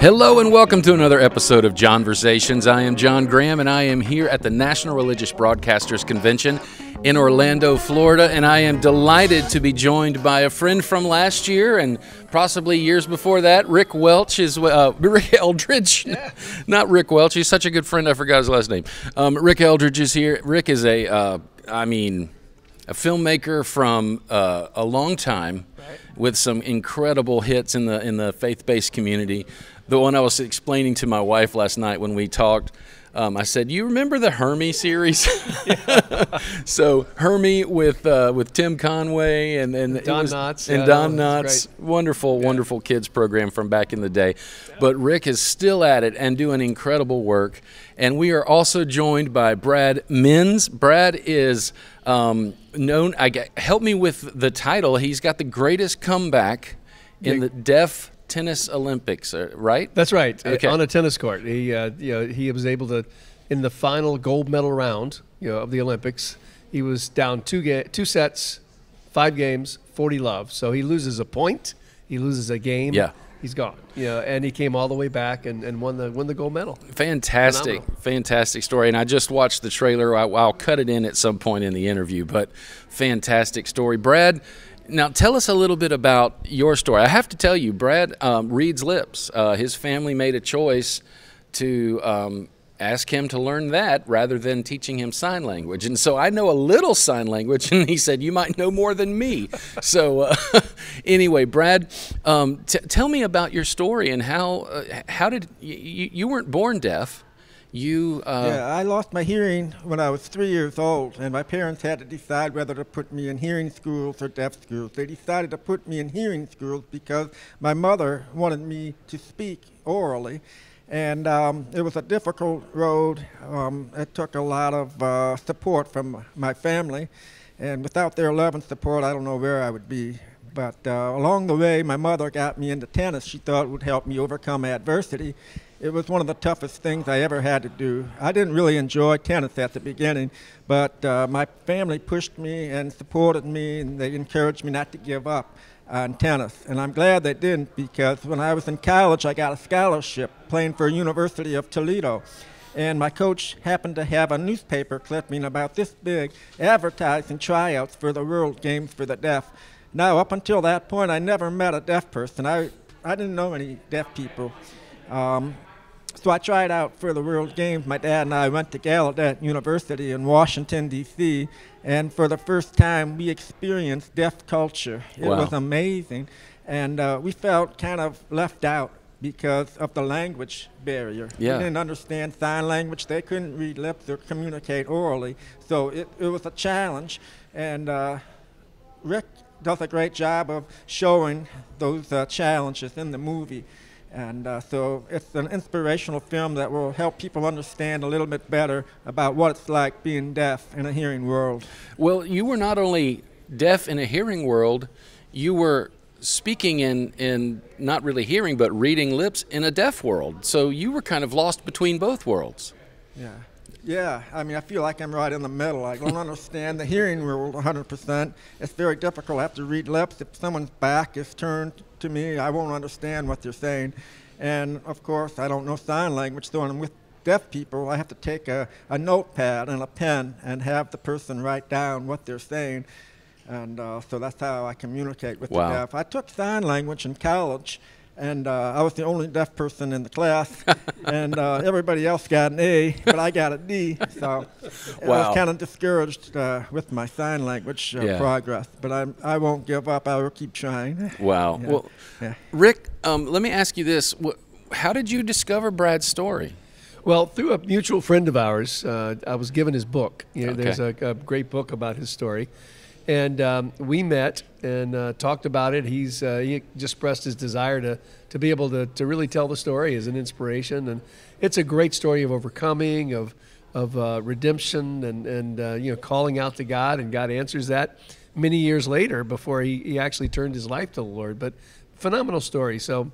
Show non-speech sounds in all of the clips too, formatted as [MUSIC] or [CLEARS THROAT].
Hello and welcome to another episode of Jonversations. I am Jon Graham and I am here at the National Religious Broadcasters Convention in Orlando, Florida, and I am delighted to be joined by a friend from last year and possibly years before that. Rick Welch is uh, [LAUGHS] Rick Eldridge, not Rick Welch. He's such a good friend. I forgot his last name. Um, Rick Eldridge is here. Rick is a, uh, I mean, a filmmaker from uh, a long time with some incredible hits in the in the faith-based community. The one I was explaining to my wife last night when we talked, um, I said, "You remember the Hermie series?" [LAUGHS] so Hermie with uh, with Tim Conway and and Don was- Knotts, and yeah, Don no, Knotts, wonderful, wonderful kids program from back in the day. But Rick is still at it and doing incredible work. And we are also joined by Brad Minns. Brad is um, known. I get, help me with the title. He's got the greatest comeback in the deaf tennis Olympics, uh, right? That's right. uh, Okay. On a tennis court, he uh, you know he was able to, in the final gold medal round, you know, of the Olympics, he was down two ga- two sets, five games, forty love. So he loses a point, he loses a game. Yeah. He's gone. You know, and he came all the way back and, and won the won the gold medal. Fantastic, Phenomenal. fantastic story. And I just watched the trailer. I, I'll cut it in at some point in the interview, but fantastic story. Brad, now tell us a little bit about your story. I have to tell you, Brad um, reads lips. Uh, his family made a choice to um, ask him to learn that rather than teaching him sign language. And so I know a little sign language, [LAUGHS] and he said, You might know more than me. [LAUGHS] So, uh, [LAUGHS] anyway, Brad, um, tell me about your story and how, uh, how did you weren't born deaf. You, uh, Yeah, I lost my hearing when I was three years old, and my parents had to decide whether to put me in hearing schools or deaf schools. They decided to put me in hearing schools because my mother wanted me to speak orally, and um, it was a difficult road. Um, it took a lot of uh, support from my family, and without their love and support, I don't know where I would be. But uh, along the way, my mother got me into tennis. She thought it would help me overcome adversity. It was one of the toughest things I ever had to do. I didn't really enjoy tennis at the beginning, but uh, my family pushed me and supported me, and they encouraged me not to give up on tennis. And I'm glad they didn't because when I was in college, I got a scholarship playing for University of Toledo. And my coach happened to have a newspaper clipping about this big advertising tryouts for the World Games for the Deaf. Now, up until that point, I never met a deaf person. I, I didn't know any deaf people. Um, so I tried out for the World Games. My dad and I went to Gallaudet University in Washington, D.C., and for the first time, we experienced deaf culture. It Wow. was amazing, and uh, we felt kind of left out because of the language barrier. Yeah. We didn't understand sign language. They couldn't read lips or communicate orally, so it, it was a challenge. And uh, Rick does a great job of showing those uh, challenges in the movie. And uh, so it's an inspirational film that will help people understand a little bit better about what it's like being deaf in a hearing world. well, you were not only deaf in a hearing world, you were speaking in, in not really hearing, but reading lips in a deaf world. So you were kind of lost between both worlds. Yeah. Yeah, I mean, I feel like I'm right in the middle. I don't [LAUGHS] understand the hearing world 100%. It's very difficult. I have to read lips. If someone's back is turned to me, I won't understand what they're saying. And of course, I don't know sign language, so when I'm with deaf people, I have to take a, a notepad and a pen and have the person write down what they're saying. And uh, so that's how I communicate with Wow. the deaf. I took sign language in college, and uh, I was the only deaf person in the class, [LAUGHS] and uh, everybody else got an A, but I got a D. So I was kind of discouraged uh, with my sign language uh, Yeah. progress. But I, I won't give up. I will keep trying. [LAUGHS] Wow. Yeah. Well, Yeah. Rick, um, let me ask you this. How did you discover Brad's story? Well, through a mutual friend of ours, uh, I was given his book. You know, Okay. There's a, a great book about his story. And um, we met and uh, talked about it. He's uh, he just expressed his desire to, to be able to, to really tell the story as an inspiration. And it's a great story of overcoming, of, of uh, redemption, and, and uh, you know, calling out to God. And God answers that many years later before he, he actually turned his life to the Lord. But phenomenal story. So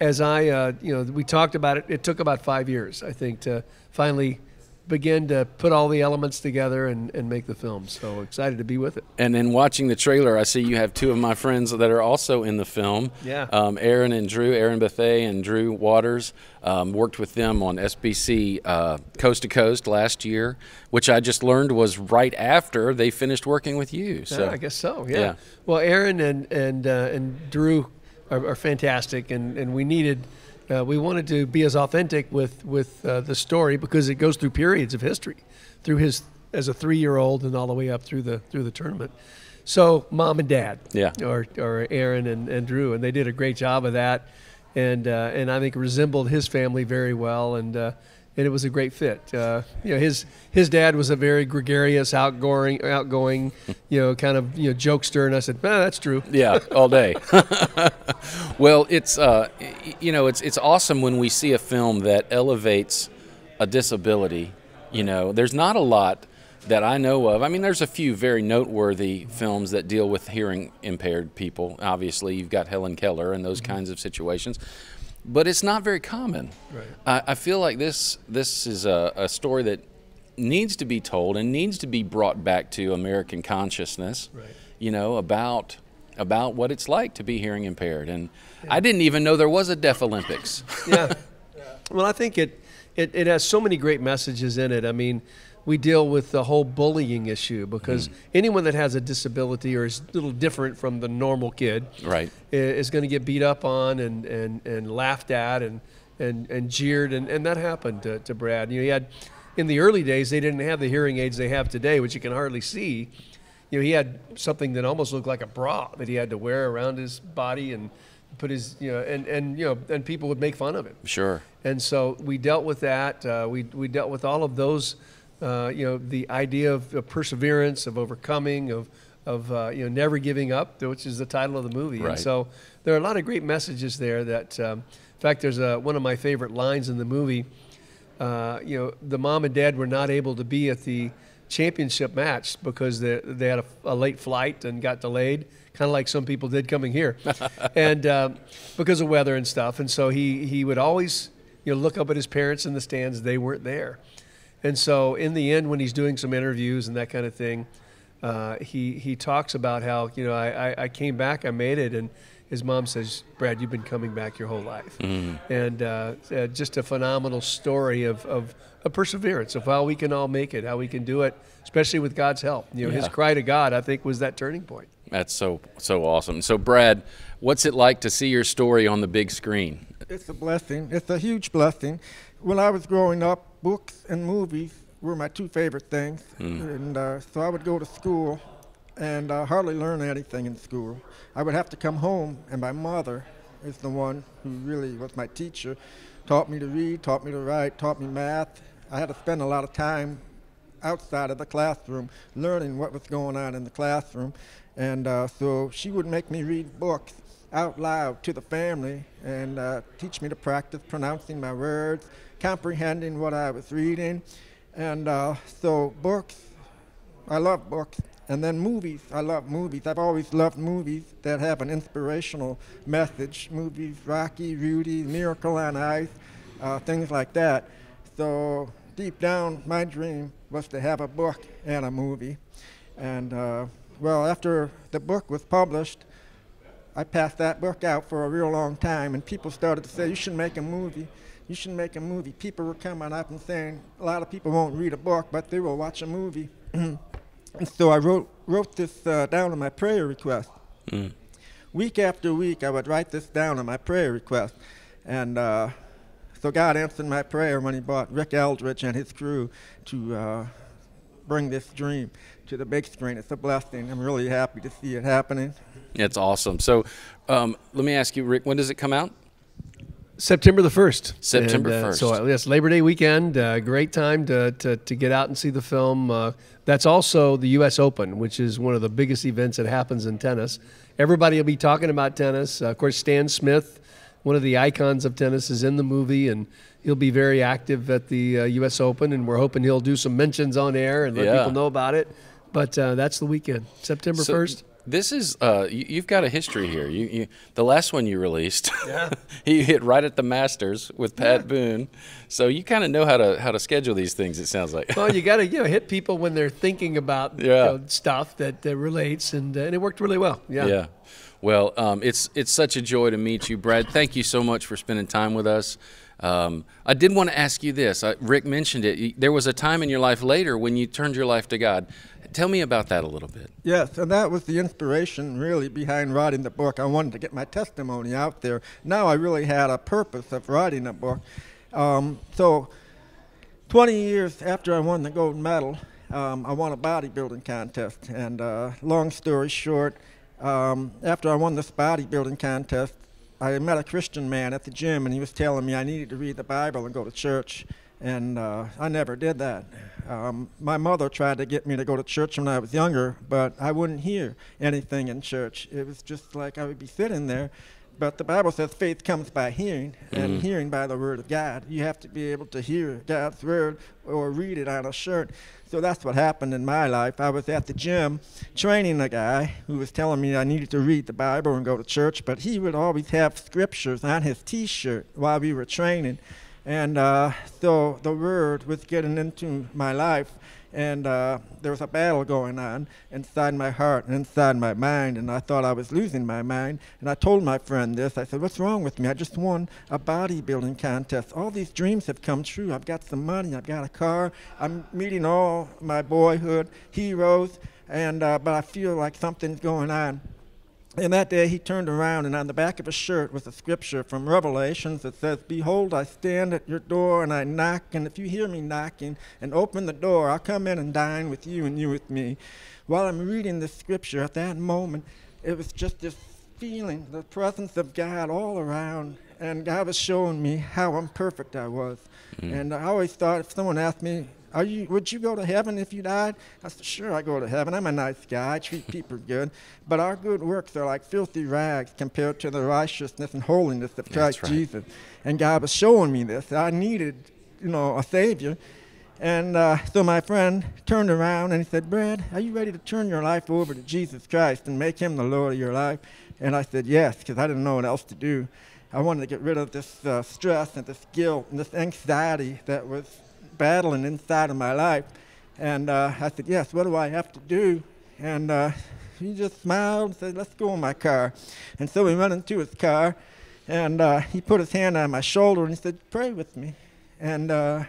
as I, uh, you know, we talked about it. It took about five years, I think, to finally begin to put all the elements together and, and make the film. So excited to be with it. And then watching the trailer, I see you have two of my friends that are also in the film. Yeah. Um, Erin and Drew, Erin Bethea and Drew Waters. Um, worked with them on SBC uh, Coast to Coast last year, which I just learned was right after they finished working with you. So I guess so. Yeah. Yeah. Well, Erin and and uh, and Drew are, are fantastic, and, and we needed. Uh, we wanted to be as authentic with with uh, the story because it goes through periods of history, through his as a three year old and all the way up through the through the tournament. So mom and dad, Yeah. or or Erin and, and Drew, and they did a great job of that, and uh, and I think resembled his family very well, and uh, and it was a great fit. Uh, you know, his his dad was a very gregarious, outgoing, outgoing, [LAUGHS] you know, kind of you know jokester, and I said, ah, that's true. [LAUGHS] Yeah, all day. [LAUGHS] well, it's uh, you know, it's it's awesome when we see a film that elevates a disability. You know, there's not a lot that I know of. I mean, there's a few very noteworthy films that deal with hearing impaired people. Obviously, you've got Helen Keller and those kinds of situations, but it's not very common. Right. I, I feel like this this is a, a story that needs to be told and needs to be brought back to American consciousness. Right. You know about about what it's like to be hearing impaired, and I didn't even know there was a Deaf Olympics. [LAUGHS] yeah. Well, I think it, it, it has so many great messages in it. I mean, we deal with the whole bullying issue because anyone that has a disability or is a little different from the normal kid Right. is going to get beat up on and, and, and laughed at and, and, and jeered. And, and that happened to, to Brad. You know, he had, in the early days, they didn't have the hearing aids they have today, which you can hardly see. You know, he had something that almost looked like a bra that he had to wear around his body and put his, you know, and, and, you know, and people would make fun of him. Sure. And so we dealt with that. Uh, we, we dealt with all of those, uh, you know, the idea of, of perseverance, of overcoming, of, of uh, you know, never giving up, which is the title of the movie. Right. And so there are a lot of great messages there that, um, in fact, there's a, one of my favorite lines in the movie. Uh, you know, the mom and dad were not able to be at the championship match because they, they had a, a late flight and got delayed, kind of like some people did coming here, [LAUGHS] and um, because of weather and stuff. And so he he would always you know look up at his parents in the stands; they weren't there. And so in the end, when he's doing some interviews and that kind of thing, uh, he he talks about how you know I, I, I came back, I made it, and his mom says, "Brad, you've been coming back your whole life," and uh, uh, just a phenomenal story of, of of perseverance of how we can all make it, how we can do it, especially with God's help. You know, his cry to God, I think, was that turning point. That's so so awesome. So, Brad, what's it like to see your story on the big screen? It's a blessing. It's a huge blessing. When I was growing up, books and movies were my two favorite things. And uh, so I would go to school and uh, hardly learn anything in school. I would have to come home, and my mother is the one who really was my teacher, taught me to read, taught me to write, taught me math. I had to spend a lot of time outside of the classroom learning what was going on in the classroom. And uh, so she would make me read books out loud to the family and uh, teach me to practice pronouncing my words, comprehending what I was reading. And uh, so books, I love books. And then movies, I love movies. I've always loved movies that have an inspirational message. Movies, Rocky, Rudy, Miracle on Ice, uh, things like that. So deep down, my dream was to have a book and a movie. And uh, well, after the book was published, I passed that book out for a real long time, and people started to say, You should make a movie. You should make a movie. People were coming up and saying, A lot of people won't read a book, but they will watch a movie. [CLEARS THROAT] and so I wrote, wrote this uh, down on my prayer request. Week after week, I would write this down on my prayer request. And uh, so God answered my prayer when He brought Rick Eldridge and his crew to uh, bring this dream to the big screen. It's a blessing. I'm really happy to see it happening. It's awesome. So, um, let me ask you, Rick, when does it come out? September the 1st. September And, uh, 1st. So, uh, yes, Labor Day weekend. Uh, great time to, to, to get out and see the film. Uh, that's also the U.S. Open, which is one of the biggest events that happens in tennis. Everybody will be talking about tennis. Uh, of course, Stan Smith, one of the icons of tennis, is in the movie, and he'll be very active at the uh, U.S. Open, and we're hoping he'll do some mentions on air and let Yeah. people know about it. But uh, that's the weekend, September So 1st. This is uh, you, you've got a history here. You, you the last one you released, [LAUGHS] yeah. you hit right at the Masters with Pat yeah. Boone, so you kind of know how to how to schedule these things. It sounds like. well, you [LAUGHS] got to you know hit people when they're thinking about yeah. you know, stuff that, that relates, and, uh, and it worked really well. Yeah. Yeah. Well, um, it's it's such a joy to meet you, Brad. Thank you so much for spending time with us. Um, I did want to ask you this. I, Rick mentioned it. There was a time in your life later when you turned your life to God. Tell me about that a little bit. Yes, and that was the inspiration really behind writing the book. I wanted to get my testimony out there. Now I really had a purpose of writing a book. Um, so, 20 years after I won the gold medal, um, I won a bodybuilding contest. And uh, long story short, um, after I won this bodybuilding contest, I met a Christian man at the gym, and he was telling me I needed to read the Bible and go to church, and uh, I never did that. Um, my mother tried to get me to go to church when I was younger, but I wouldn't hear anything in church. It was just like I would be sitting there. But the Bible says faith comes by hearing, and mm-hmm. hearing by the Word of God. You have to be able to hear God's Word or read it on a shirt. So that's what happened in my life. I was at the gym training a guy who was telling me I needed to read the Bible and go to church, but he would always have scriptures on his t shirt while we were training. And uh, so the Word was getting into my life and uh, there was a battle going on inside my heart and inside my mind, and I thought I was losing my mind. And I told my friend this. I said, "What's wrong with me? I just won a bodybuilding contest. All these dreams have come true. I've got some money. I've got a car. I'm meeting all my boyhood heroes, and uh, but I feel like something's going on." And that day he turned around, and on the back of his shirt was a scripture from Revelations that says, Behold, I stand at your door and I knock, and if you hear me knocking and open the door, I'll come in and dine with you and you with me. While I'm reading this scripture, at that moment, it was just this feeling, the presence of God all around, and God was showing me how imperfect I was. Mm. And I always thought if someone asked me, are you, would you go to heaven if you died? I said, Sure, I go to heaven. I'm a nice guy. I treat [LAUGHS] people good. But our good works are like filthy rags compared to the righteousness and holiness of Christ right. Jesus. And God was showing me this. I needed, you know, a Savior. And uh, so my friend turned around and he said, Brad, are you ready to turn your life over to Jesus Christ and make him the Lord of your life? And I said, yes, because I didn't know what else to do. I wanted to get rid of this uh, stress and this guilt and this anxiety that was battling inside of my life. And uh, I said, Yes, what do I have to do? And uh, he just smiled and said, Let's go in my car. And so we went into his car, and uh, he put his hand on my shoulder and he said, Pray with me. And uh,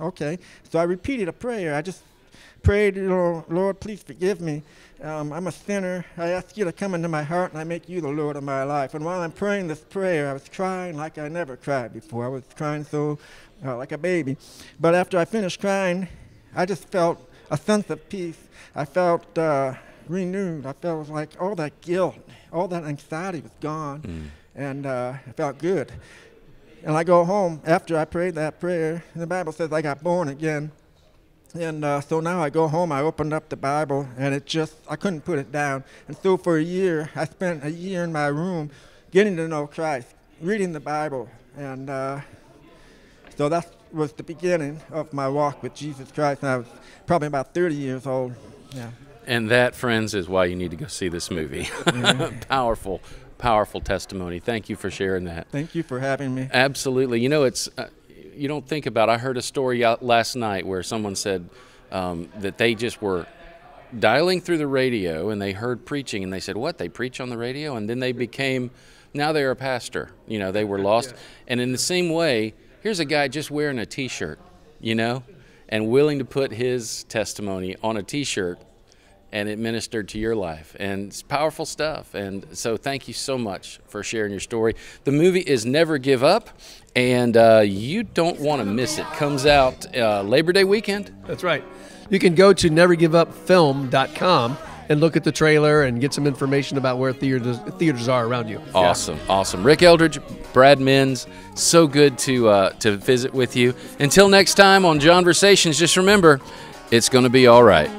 okay. So I repeated a prayer. I just prayed, know, Lord, please forgive me. Um, I'm a sinner. I ask you to come into my heart and I make you the Lord of my life. And while I'm praying this prayer, I was crying like I never cried before. I was crying so uh, like a baby. But after I finished crying, I just felt a sense of peace. I felt uh, renewed. I felt like all that guilt, all that anxiety was gone, mm. and uh, I felt good. And I go home after I prayed that prayer. And the Bible says I got born again. And uh, so now I go home, I opened up the Bible, and it just, I couldn't put it down. And so for a year, I spent a year in my room getting to know Christ, reading the Bible. And uh, so that was the beginning of my walk with Jesus Christ. And I was probably about 30 years old. Yeah. And that, friends, is why you need to go see this movie. [LAUGHS] powerful, powerful testimony. Thank you for sharing that. Thank you for having me. Absolutely. You know, it's uh, you don't think about. I heard a story last night where someone said um, that they just were dialing through the radio and they heard preaching and they said, "What? They preach on the radio?" And then they became now they're a pastor. You know, they were [LAUGHS] lost. Yeah. And in the same way, here's a guy just wearing a T-shirt, you know, and willing to put his testimony on a T-shirt, and it ministered to your life, and it's powerful stuff. And so, thank you so much for sharing your story. The movie is Never Give Up, and uh, you don't want to miss it. Comes out uh, Labor Day weekend. That's right. You can go to nevergiveupfilm.com and look at the trailer and get some information about where theaters, theaters are around you. Awesome, yeah. awesome. Rick Eldridge, Brad Minns, so good to uh, to visit with you. Until next time on Jonversations, just remember, it's going to be all right.